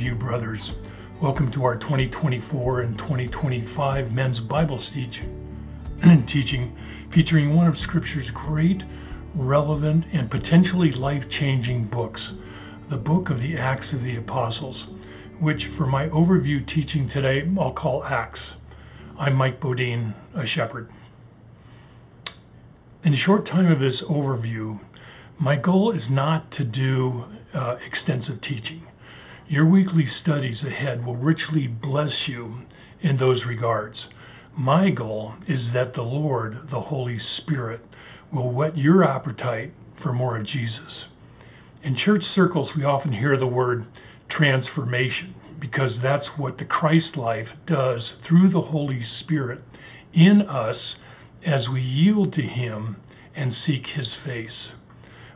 Riverview Brothers. Welcome to our 2024 and 2025 Men's Bible teach, teaching featuring one of Scripture's great, relevant, and potentially life changing books, the book of the Acts of the Apostles, which for my overview teaching today I'll call Acts. I'm Mike Bodine, a shepherd. In a short time of this overview, my goal is not to do uh, extensive teaching. Your weekly studies ahead will richly bless you in those regards. My goal is that the Lord, the Holy Spirit, will whet your appetite for more of Jesus. In church circles, we often hear the word transformation because that's what the Christ life does through the Holy Spirit in us as we yield to Him and seek His face.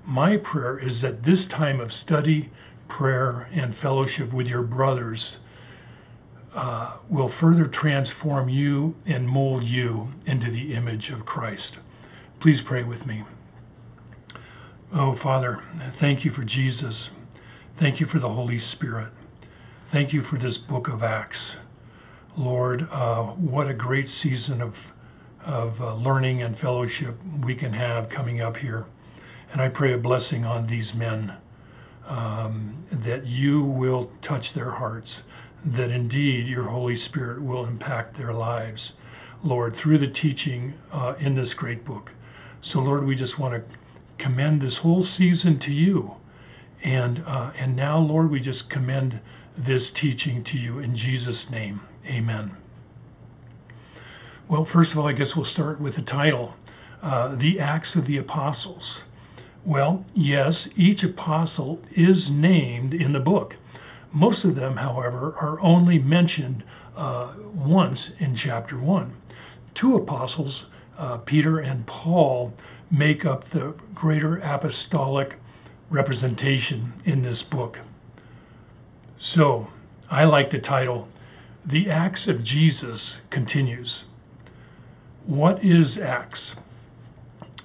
My prayer is that this time of study, prayer, and fellowship with your brothers uh, will further transform you and mold you into the image of Christ. Please pray with me. Oh, Father, thank you for Jesus. Thank you for the Holy Spirit. Thank you for this book of Acts. Lord, uh, what a great season of, of uh, learning and fellowship we can have coming up here. And I pray a blessing on these men um, that you will touch their hearts, that indeed your Holy Spirit will impact their lives, Lord, through the teaching uh, in this great book. So, Lord, we just want to commend this whole season to you. And, uh, and now, Lord, we just commend this teaching to you in Jesus' name. Amen. Well, first of all, I guess we'll start with the title uh, The Acts of the Apostles. Well, yes, each apostle is named in the book. Most of them, however, are only mentioned uh, once in chapter 1. Two apostles, uh, Peter and Paul, make up the greater apostolic representation in this book. So, I like the title, The Acts of Jesus Continues. What is Acts?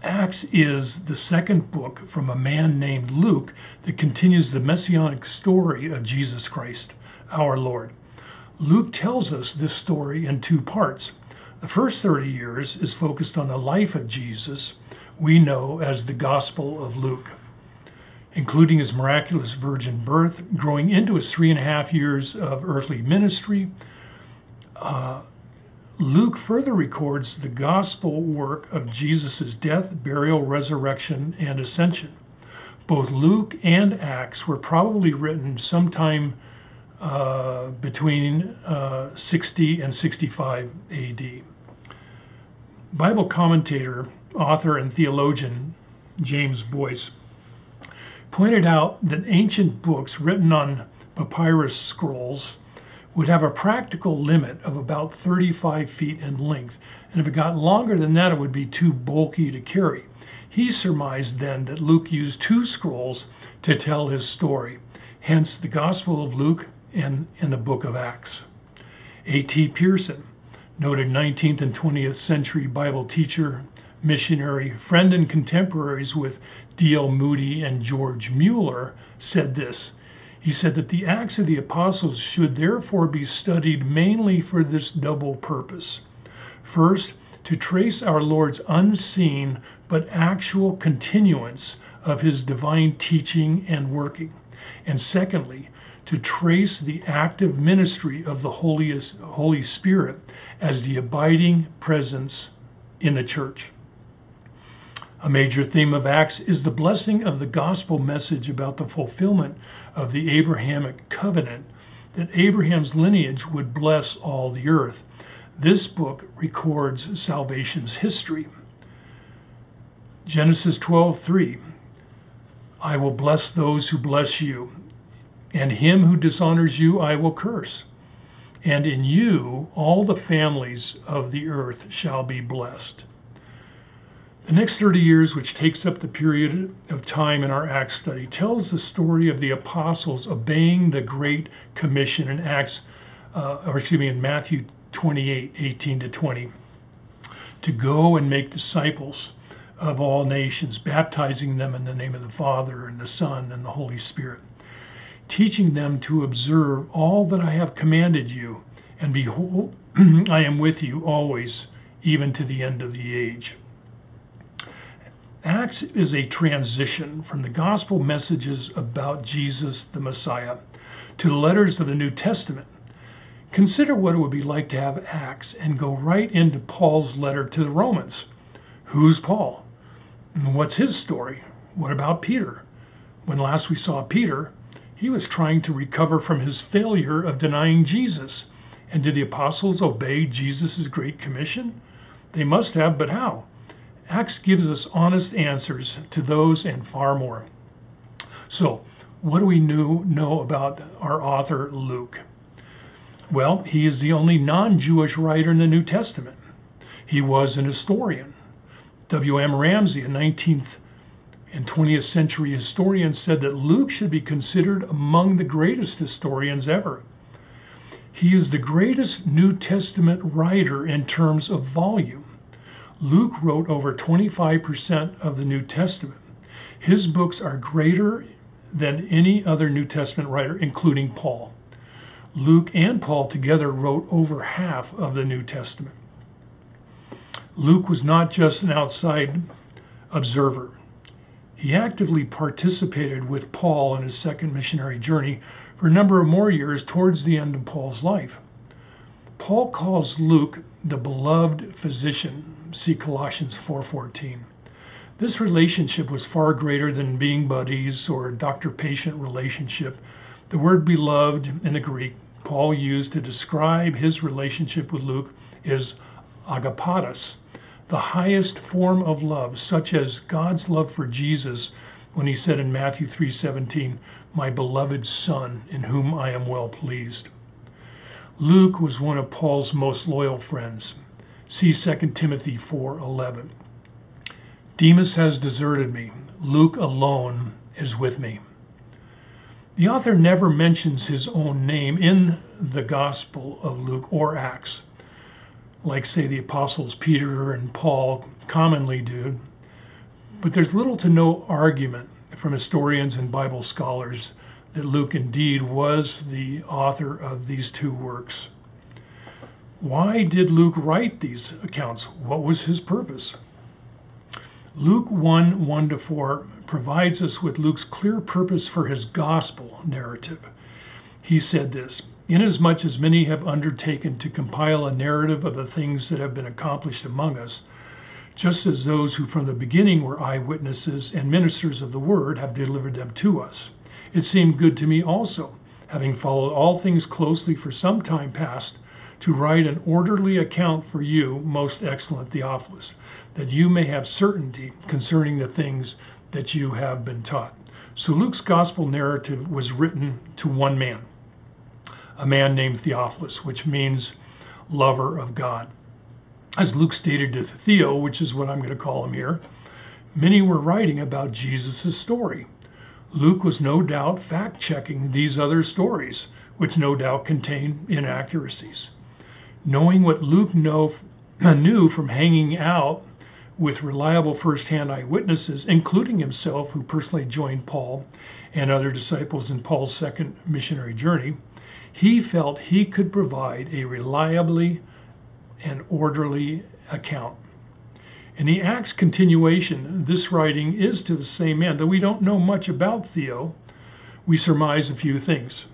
Acts is the second book from a man named Luke that continues the messianic story of Jesus Christ, our Lord. Luke tells us this story in two parts. The first 30 years is focused on the life of Jesus, we know as the Gospel of Luke, including his miraculous virgin birth, growing into his three and a half years of earthly ministry, uh, Luke further records the gospel work of Jesus' death, burial, resurrection, and ascension. Both Luke and Acts were probably written sometime uh, between uh, 60 and 65 AD. Bible commentator, author, and theologian James Boice pointed out that ancient books written on papyrus scrolls would have a practical limit of about 35 feet in length, and if it got longer than that, it would be too bulky to carry. He surmised then that Luke used two scrolls to tell his story, hence the Gospel of Luke and, and the book of Acts. A.T. Pierson, noted 19th and 20th century Bible teacher, missionary, friend, and contemporaries with D.L. Moody and George Mueller, said this he said that the Acts of the Apostles should therefore be studied mainly for this double purpose. First, to trace our Lord's unseen but actual continuance of his divine teaching and working. And secondly, to trace the active ministry of the Holy, Spirit as the abiding presence in the church. A major theme of Acts is the blessing of the gospel message about the fulfillment of the Abrahamic covenant that Abraham's lineage would bless all the earth. This book records salvation's history. Genesis 12:3 I will bless those who bless you, and him who dishonors you I will curse. And in you all the families of the earth shall be blessed. The next 30 years, which takes up the period of time in our Acts study, tells the story of the apostles obeying the Great Commission in Acts, uh, or excuse me, in Matthew 28 18 to 20, to go and make disciples of all nations, baptizing them in the name of the Father and the Son and the Holy Spirit, teaching them to observe all that I have commanded you. And behold, I am with you always, even to the end of the age. Acts is a transition from the gospel messages about Jesus the Messiah to the letters of the New Testament. Consider what it would be like to have Acts and go right into Paul's letter to the Romans. Who's Paul? What's his story? What about Peter? When last we saw Peter, he was trying to recover from his failure of denying Jesus. And did the apostles obey Jesus' great commission? They must have, but how? Acts gives us honest answers to those and far more. So, what do we know, know about our author, Luke? Well, he is the only non Jewish writer in the New Testament. He was an historian. W.M. Ramsay, a 19th and 20th century historian, said that Luke should be considered among the greatest historians ever. He is the greatest New Testament writer in terms of volume. Luke wrote over 25% of the New Testament. His books are greater than any other New Testament writer, including Paul. Luke and Paul together wrote over half of the New Testament. Luke was not just an outside observer. He actively participated with Paul in his second missionary journey for a number of more years towards the end of Paul's life. Paul calls Luke the beloved physician see Colossians 4:14. This relationship was far greater than being buddies or doctor-patient relationship. The word beloved in the Greek Paul used to describe his relationship with Luke is agapetos, the highest form of love, such as God's love for Jesus when he said in Matthew 3:17, "My beloved son, in whom I am well pleased." Luke was one of Paul's most loyal friends. See 2 Timothy 4:11. Demas has deserted me. Luke alone is with me. The author never mentions his own name in the Gospel of Luke or Acts, like, say, the apostles Peter and Paul commonly do. But there's little to no argument from historians and Bible scholars that Luke indeed was the author of these two works. Why did Luke write these accounts? What was his purpose? Luke 1 1 to 4 provides us with Luke's clear purpose for his gospel narrative. He said this Inasmuch as many have undertaken to compile a narrative of the things that have been accomplished among us, just as those who from the beginning were eyewitnesses and ministers of the word have delivered them to us, it seemed good to me also, having followed all things closely for some time past to write an orderly account for you, most excellent Theophilus, that you may have certainty concerning the things that you have been taught. So Luke's gospel narrative was written to one man, a man named Theophilus, which means lover of God. As Luke stated to Theo, which is what I'm going to call him here, many were writing about Jesus' story. Luke was no doubt fact checking these other stories, which no doubt contain inaccuracies knowing what Luke know, knew from hanging out with reliable first-hand eyewitnesses, including himself, who personally joined Paul and other disciples in Paul's second missionary journey, he felt he could provide a reliably and orderly account. In the Acts continuation, this writing is to the same end. Though we don't know much about Theo, we surmise a few things.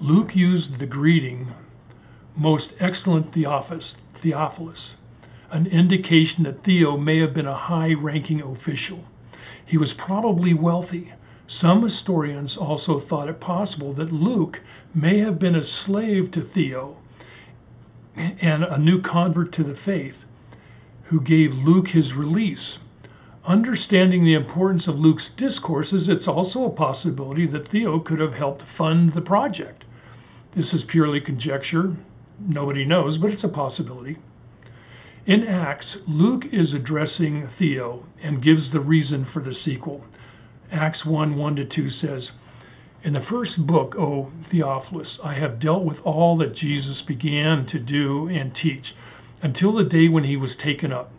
Luke used the greeting most excellent Theophilus, Theophilus, an indication that Theo may have been a high ranking official. He was probably wealthy. Some historians also thought it possible that Luke may have been a slave to Theo and a new convert to the faith who gave Luke his release. Understanding the importance of Luke's discourses, it's also a possibility that Theo could have helped fund the project. This is purely conjecture, Nobody knows, but it's a possibility. In Acts, Luke is addressing Theo and gives the reason for the sequel. Acts 1 1 to 2 says, In the first book, O Theophilus, I have dealt with all that Jesus began to do and teach until the day when he was taken up,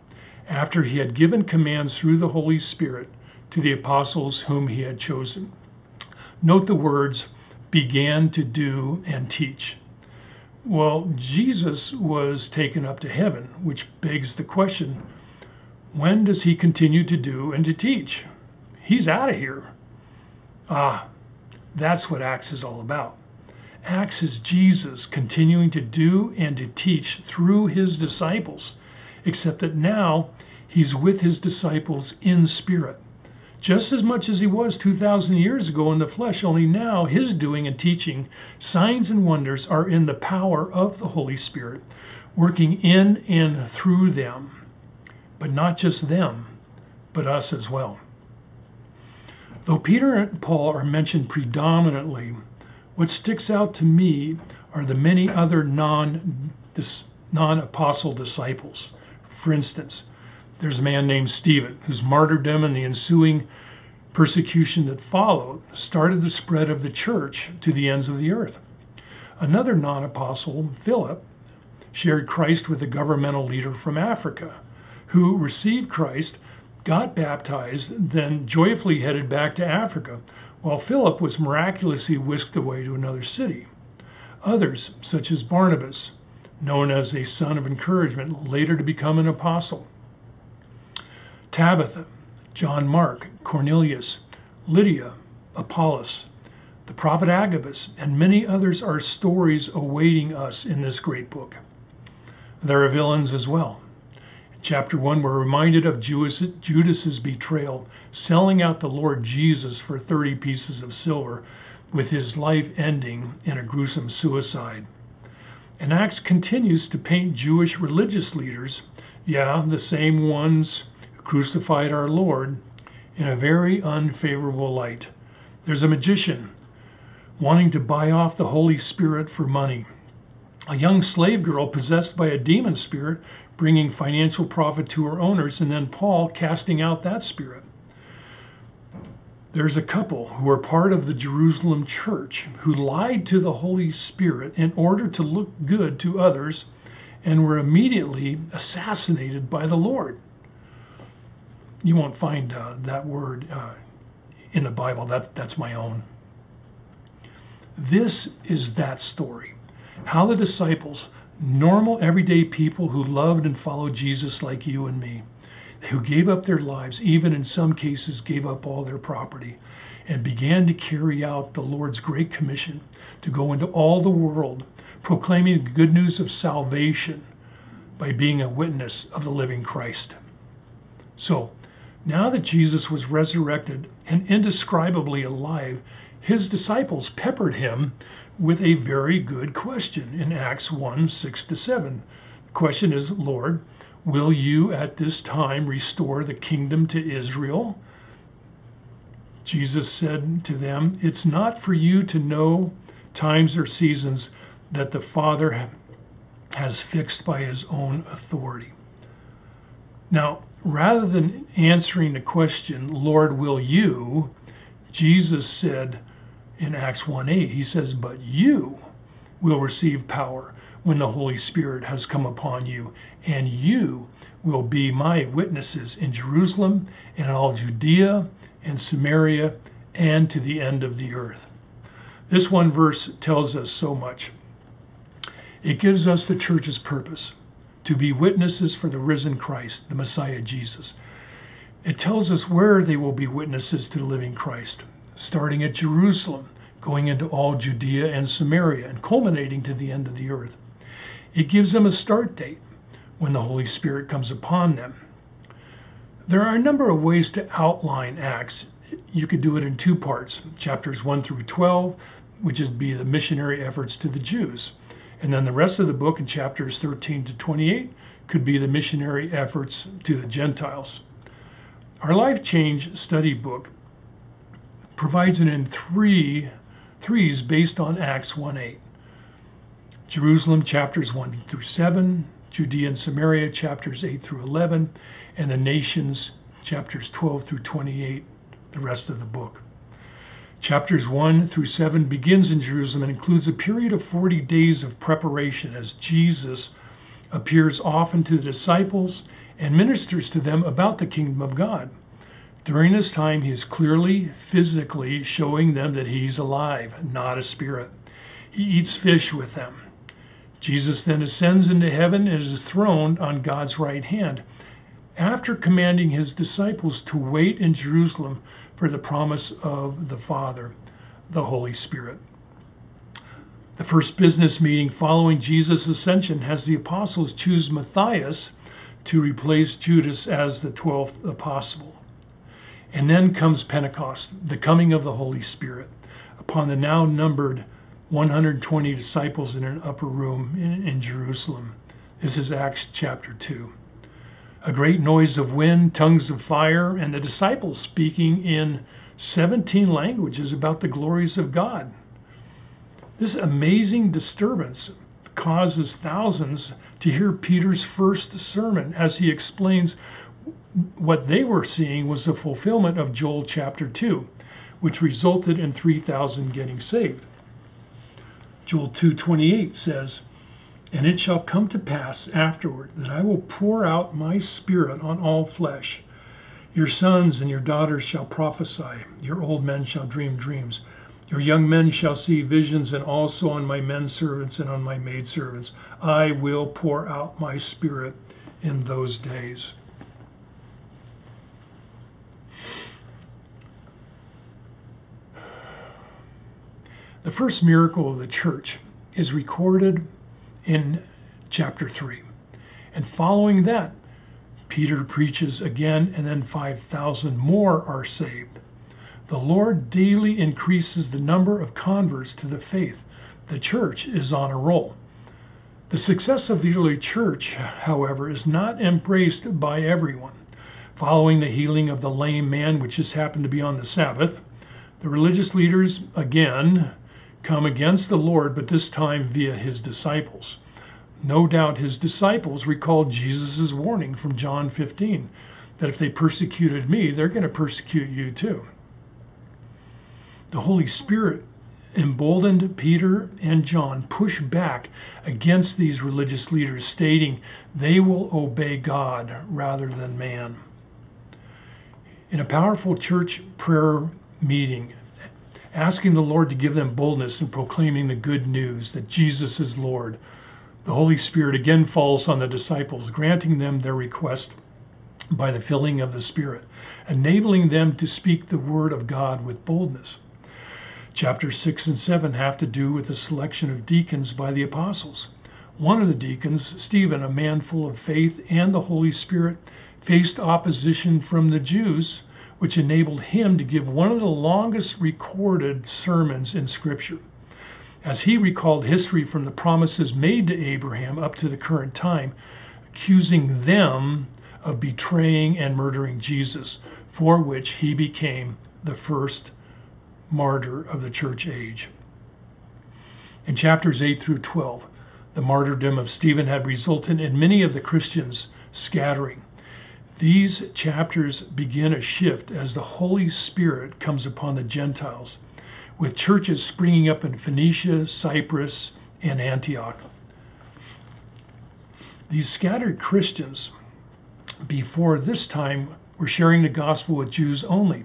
after he had given commands through the Holy Spirit to the apostles whom he had chosen. Note the words began to do and teach. Well, Jesus was taken up to heaven, which begs the question when does he continue to do and to teach? He's out of here. Ah, that's what Acts is all about. Acts is Jesus continuing to do and to teach through his disciples, except that now he's with his disciples in spirit just as much as he was 2,000 years ago in the flesh, only now his doing and teaching, signs and wonders are in the power of the Holy Spirit, working in and through them. But not just them, but us as well. Though Peter and Paul are mentioned predominantly, what sticks out to me are the many other non non apostle disciples. For instance, there's a man named Stephen whose martyrdom and the ensuing persecution that followed started the spread of the church to the ends of the earth. Another non apostle, Philip, shared Christ with a governmental leader from Africa who received Christ, got baptized, then joyfully headed back to Africa, while Philip was miraculously whisked away to another city. Others, such as Barnabas, known as a son of encouragement, later to become an apostle. Tabitha, John Mark, Cornelius, Lydia, Apollos, the prophet Agabus, and many others are stories awaiting us in this great book. There are villains as well. In chapter 1, we're reminded of Judas's betrayal, selling out the Lord Jesus for 30 pieces of silver, with his life ending in a gruesome suicide. And Acts continues to paint Jewish religious leaders, yeah, the same ones crucified our Lord in a very unfavorable light. There's a magician wanting to buy off the Holy Spirit for money. A young slave girl possessed by a demon spirit bringing financial profit to her owners, and then Paul casting out that spirit. There's a couple who are part of the Jerusalem church who lied to the Holy Spirit in order to look good to others and were immediately assassinated by the Lord you won't find uh, that word uh, in the Bible. That, that's my own. This is that story. How the disciples, normal, everyday people who loved and followed Jesus like you and me, who gave up their lives, even in some cases gave up all their property, and began to carry out the Lord's great commission to go into all the world, proclaiming the good news of salvation by being a witness of the living Christ. So, now that Jesus was resurrected and indescribably alive, his disciples peppered him with a very good question in Acts 1 6 to 7. The question is, Lord, will you at this time restore the kingdom to Israel? Jesus said to them, It's not for you to know times or seasons that the Father has fixed by his own authority. Now, rather than answering the question, Lord, will you? Jesus said in Acts 1 8, he says, But you will receive power when the Holy Spirit has come upon you, and you will be my witnesses in Jerusalem and in all Judea and Samaria and to the end of the earth. This one verse tells us so much. It gives us the church's purpose to be witnesses for the risen Christ, the Messiah Jesus. It tells us where they will be witnesses to the living Christ, starting at Jerusalem, going into all Judea and Samaria, and culminating to the end of the earth. It gives them a start date when the Holy Spirit comes upon them. There are a number of ways to outline Acts. You could do it in two parts chapters 1 through 12, which would be the missionary efforts to the Jews. And then the rest of the book in chapters 13 to 28 could be the missionary efforts to the Gentiles. Our Life Change study book provides it in three threes based on Acts 1:8. Jerusalem chapters 1 through 7, Judea and Samaria chapters 8 through 11, and the nations chapters 12 through 28, the rest of the book. Chapters 1 through 7 begins in Jerusalem and includes a period of 40 days of preparation as Jesus appears often to the disciples and ministers to them about the kingdom of God. During this time, he is clearly physically showing them that he's alive, not a spirit. He eats fish with them. Jesus then ascends into heaven and is throned on God's right hand after commanding his disciples to wait in Jerusalem for the promise of the Father, the Holy Spirit. The first business meeting following Jesus' ascension has the apostles choose Matthias to replace Judas as the 12th apostle. And then comes Pentecost, the coming of the Holy Spirit, upon the now numbered 120 disciples in an upper room in, in Jerusalem. This is Acts chapter 2. A great noise of wind, tongues of fire, and the disciples speaking in 17 languages about the glories of God. This amazing disturbance causes thousands to hear Peter's first sermon as he explains what they were seeing was the fulfillment of Joel chapter 2, which resulted in 3,000 getting saved. Joel 2:28 says, "And it shall come to pass afterward that I will pour out my spirit on all flesh. Your sons and your daughters shall prophesy, your old men shall dream dreams." Your young men shall see visions, and also on my men servants and on my maidservants. I will pour out my spirit in those days. The first miracle of the church is recorded in chapter 3. And following that, Peter preaches again, and then 5,000 more are saved. The Lord daily increases the number of converts to the faith. The church is on a roll. The success of the early church, however, is not embraced by everyone. Following the healing of the lame man, which just happened to be on the Sabbath, the religious leaders again come against the Lord, but this time via his disciples. No doubt his disciples recalled Jesus' warning from John 15 that if they persecuted me, they're going to persecute you too the Holy Spirit emboldened Peter and John push back against these religious leaders, stating they will obey God rather than man. In a powerful church prayer meeting, asking the Lord to give them boldness in proclaiming the good news that Jesus is Lord, the Holy Spirit again falls on the disciples, granting them their request by the filling of the Spirit, enabling them to speak the word of God with boldness. Chapters 6 and 7 have to do with the selection of deacons by the apostles. One of the deacons, Stephen, a man full of faith and the Holy Spirit, faced opposition from the Jews, which enabled him to give one of the longest recorded sermons in Scripture. As he recalled history from the promises made to Abraham up to the current time, accusing them of betraying and murdering Jesus, for which he became the first martyr of the church age. In chapters 8 through 12, the martyrdom of Stephen had resulted in many of the Christians scattering. These chapters begin a shift as the Holy Spirit comes upon the Gentiles, with churches springing up in Phoenicia, Cyprus, and Antioch. These scattered Christians, before this time, were sharing the gospel with Jews only.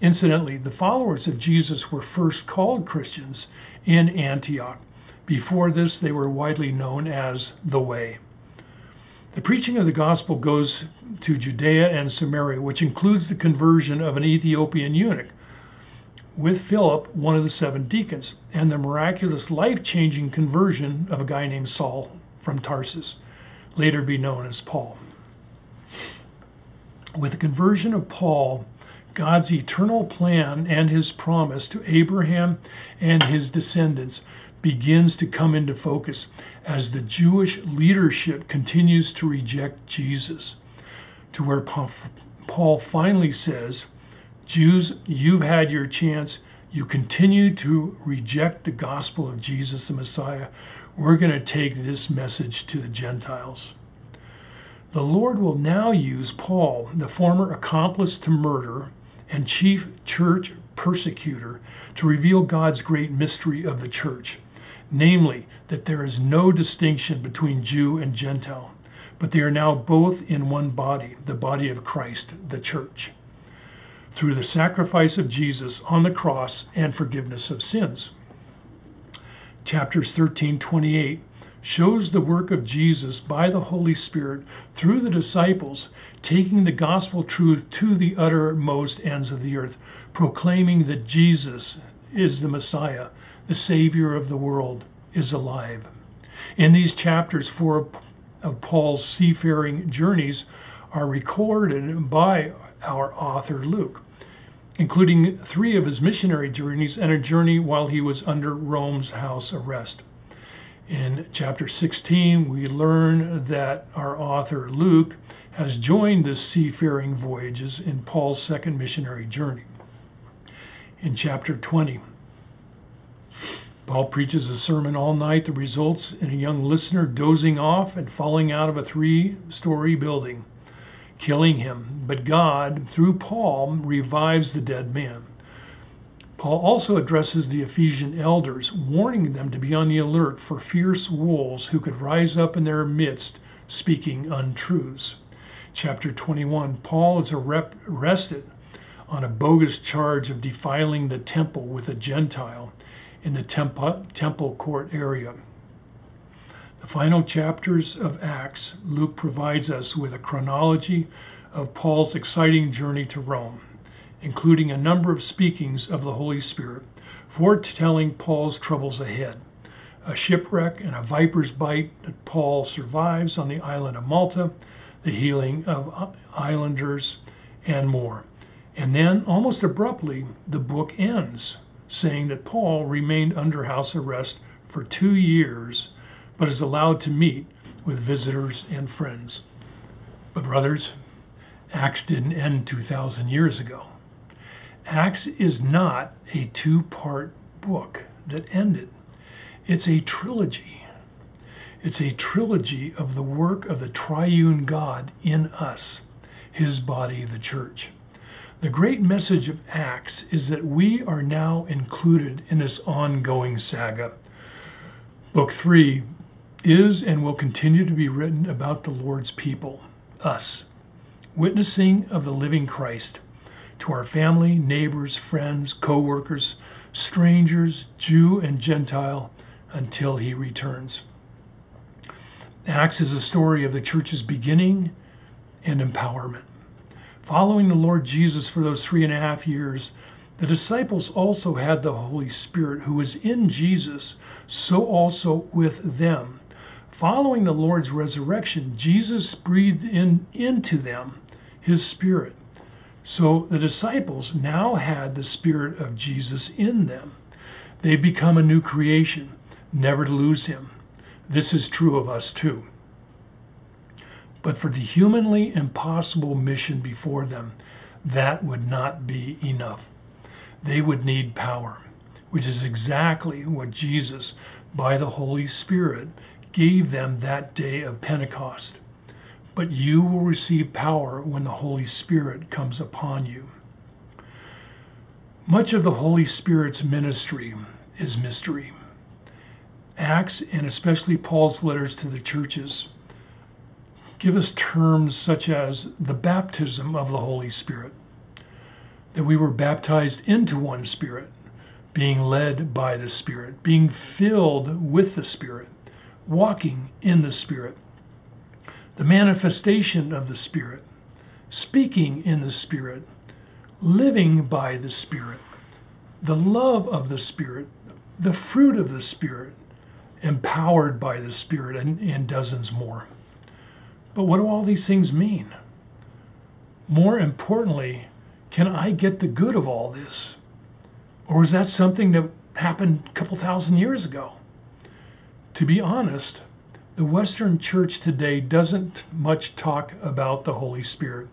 Incidentally, the followers of Jesus were first called Christians in Antioch. Before this, they were widely known as the Way. The preaching of the gospel goes to Judea and Samaria, which includes the conversion of an Ethiopian eunuch, with Philip, one of the seven deacons, and the miraculous life changing conversion of a guy named Saul from Tarsus, later be known as Paul. With the conversion of Paul, God's eternal plan and his promise to Abraham and his descendants begins to come into focus as the Jewish leadership continues to reject Jesus. To where Paul finally says, Jews, you've had your chance. You continue to reject the gospel of Jesus the Messiah. We're going to take this message to the Gentiles. The Lord will now use Paul, the former accomplice to murder, and chief church persecutor to reveal God's great mystery of the church, namely, that there is no distinction between Jew and Gentile, but they are now both in one body, the body of Christ, the church. Through the sacrifice of Jesus on the cross and forgiveness of sins. Chapters 13 28 shows the work of Jesus by the Holy Spirit through the disciples, taking the gospel truth to the uttermost ends of the earth, proclaiming that Jesus is the Messiah, the Savior of the world, is alive. In these chapters, four of Paul's seafaring journeys are recorded by our author Luke, including three of his missionary journeys and a journey while he was under Rome's house arrest. In chapter 16, we learn that our author Luke has joined the seafaring voyages in Paul's second missionary journey. In chapter 20, Paul preaches a sermon all night that results in a young listener dozing off and falling out of a three story building, killing him. But God, through Paul, revives the dead man. Paul also addresses the Ephesian elders, warning them to be on the alert for fierce wolves who could rise up in their midst speaking untruths. Chapter 21 Paul is arrested on a bogus charge of defiling the temple with a Gentile in the temple, temple court area. The final chapters of Acts, Luke provides us with a chronology of Paul's exciting journey to Rome, including a number of speakings of the Holy Spirit, foretelling Paul's troubles ahead, a shipwreck and a viper's bite that Paul survives on the island of Malta, the healing of islanders, and more. And then, almost abruptly, the book ends saying that Paul remained under house arrest for two years, but is allowed to meet with visitors and friends. But, brothers, Acts didn't end 2,000 years ago. Acts is not a two part book that ended, it's a trilogy. It's a trilogy of the work of the triune God in us, his body, the church. The great message of Acts is that we are now included in this ongoing saga. Book 3 is and will continue to be written about the Lord's people, us, witnessing of the living Christ to our family, neighbors, friends, co workers, strangers, Jew and Gentile, until he returns. Acts is a story of the church's beginning and empowerment. Following the Lord Jesus for those three and a half years, the disciples also had the Holy Spirit who was in Jesus, so also with them. Following the Lord's resurrection, Jesus breathed in into them his spirit. So the disciples now had the spirit of Jesus in them. They become a new creation, never to lose him. This is true of us too. But for the humanly impossible mission before them, that would not be enough. They would need power, which is exactly what Jesus, by the Holy Spirit, gave them that day of Pentecost. But you will receive power when the Holy Spirit comes upon you. Much of the Holy Spirit's ministry is mystery. Acts, and especially Paul's letters to the churches, give us terms such as the baptism of the Holy Spirit, that we were baptized into one Spirit, being led by the Spirit, being filled with the Spirit, walking in the Spirit, the manifestation of the Spirit, speaking in the Spirit, living by the Spirit, the love of the Spirit, the fruit of the Spirit, empowered by the Spirit, and, and dozens more. But what do all these things mean? More importantly, can I get the good of all this? Or is that something that happened a couple thousand years ago? To be honest, the Western church today doesn't much talk about the Holy Spirit,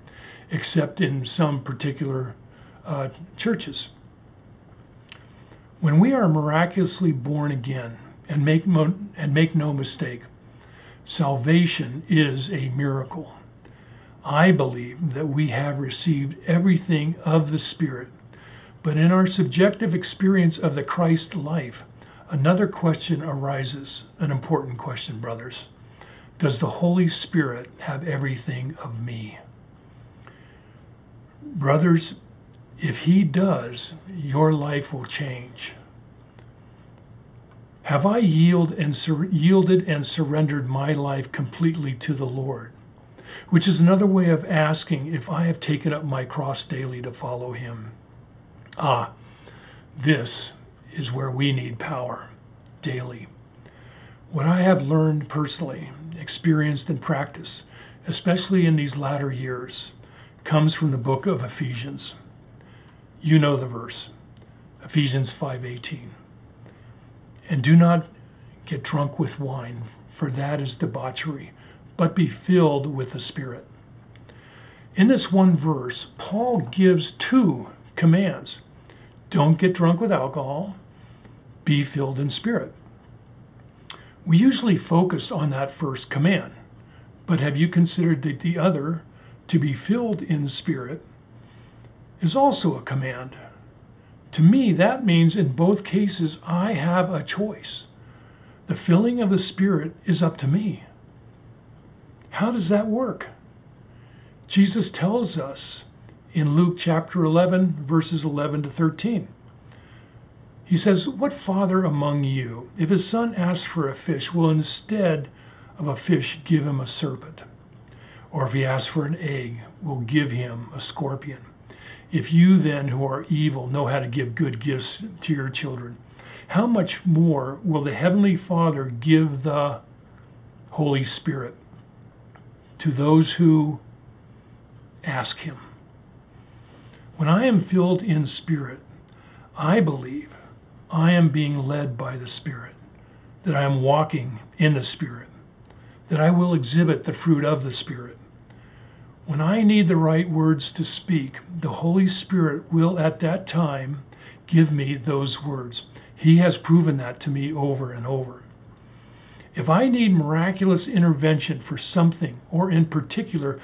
except in some particular uh, churches. When we are miraculously born again, and make, and make no mistake, Salvation is a miracle. I believe that we have received everything of the Spirit, but in our subjective experience of the Christ life, another question arises, an important question, brothers. Does the Holy Spirit have everything of me? Brothers, If He does, your life will change. Have I yield and yielded and surrendered my life completely to the Lord? Which is another way of asking if I have taken up my cross daily to follow Him. Ah, this is where we need power daily. What I have learned personally, experienced, and practiced, especially in these latter years, comes from the book of Ephesians. You know the verse, Ephesians 5:18. And do not get drunk with wine, for that is debauchery, but be filled with the Spirit. In this one verse, Paul gives two commands. Don't get drunk with alcohol, be filled in spirit. We usually focus on that first command, but have you considered that the other, to be filled in spirit, is also a command? To me, that means in both cases, I have a choice. The filling of the Spirit is up to me. How does that work? Jesus tells us in Luke chapter 11, verses 11 to 13. He says, What father among you, if his son asks for a fish, will instead of a fish give him a serpent? Or if he asks for an egg, will give him a scorpion? If you then, who are evil, know how to give good gifts to your children, how much more will the Heavenly Father give the Holy Spirit to those who ask Him? When I am filled in Spirit, I believe I am being led by the Spirit, that I am walking in the Spirit, that I will exhibit the fruit of the Spirit. When I need the right words to speak, the Holy Spirit will at that time give me those words. He has proven that to me over and over. If I need miraculous intervention for something, or in particular,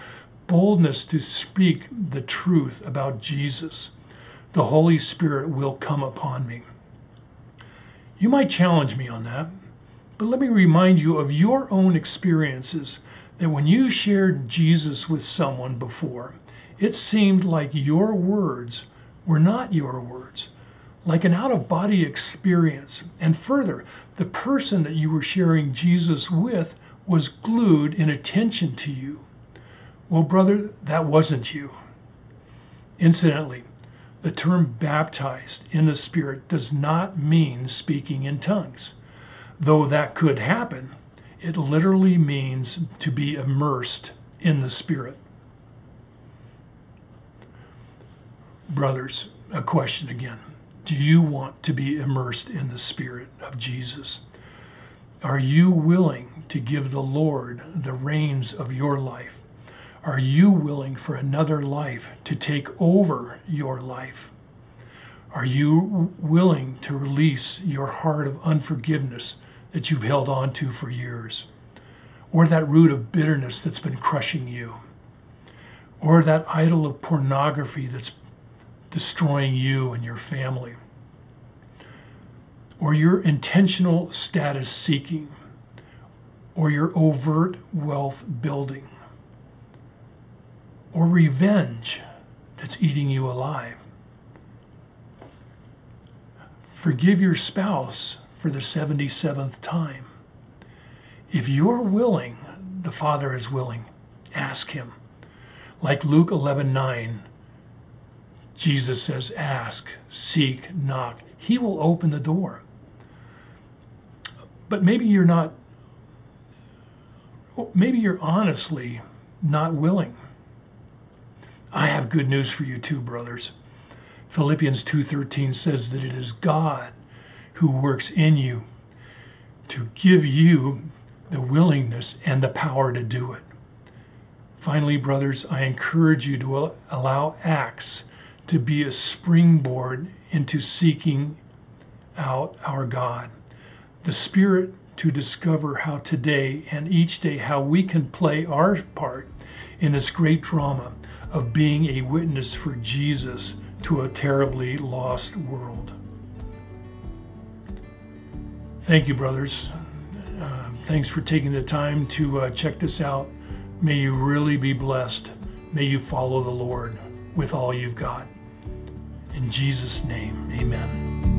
boldness to speak the truth about Jesus, the Holy Spirit will come upon me. You might challenge me on that, but let me remind you of your own experiences that when you shared Jesus with someone before, it seemed like your words were not your words, like an out of body experience. And further, the person that you were sharing Jesus with was glued in attention to you. Well, brother, that wasn't you. Incidentally, the term baptized in the Spirit does not mean speaking in tongues. Though that could happen, it literally means to be immersed in the Spirit. Brothers, a question again. Do you want to be immersed in the Spirit of Jesus? Are you willing to give the Lord the reins of your life? Are you willing for another life to take over your life? Are you willing to release your heart of unforgiveness that you've held on to for years? Or that root of bitterness that's been crushing you? Or that idol of pornography that's destroying you and your family? Or your intentional status seeking? Or your overt wealth building? Or revenge that's eating you alive. Forgive your spouse for the 77th time. If you're willing, the Father is willing. Ask him. Like Luke 11:9, Jesus says, "Ask, seek, knock. He will open the door." But maybe you're not maybe you're honestly not willing. I have good news for you too, brothers. Philippians 2:13 says that it is God who works in you to give you the willingness and the power to do it. Finally, brothers, I encourage you to allow Acts to be a springboard into seeking out our God. The Spirit to discover how today and each day how we can play our part in this great drama of being a witness for Jesus to a terribly lost world. Thank you, brothers. Uh, thanks for taking the time to uh, check this out. May you really be blessed. May you follow the Lord with all you've got. In Jesus' name, amen.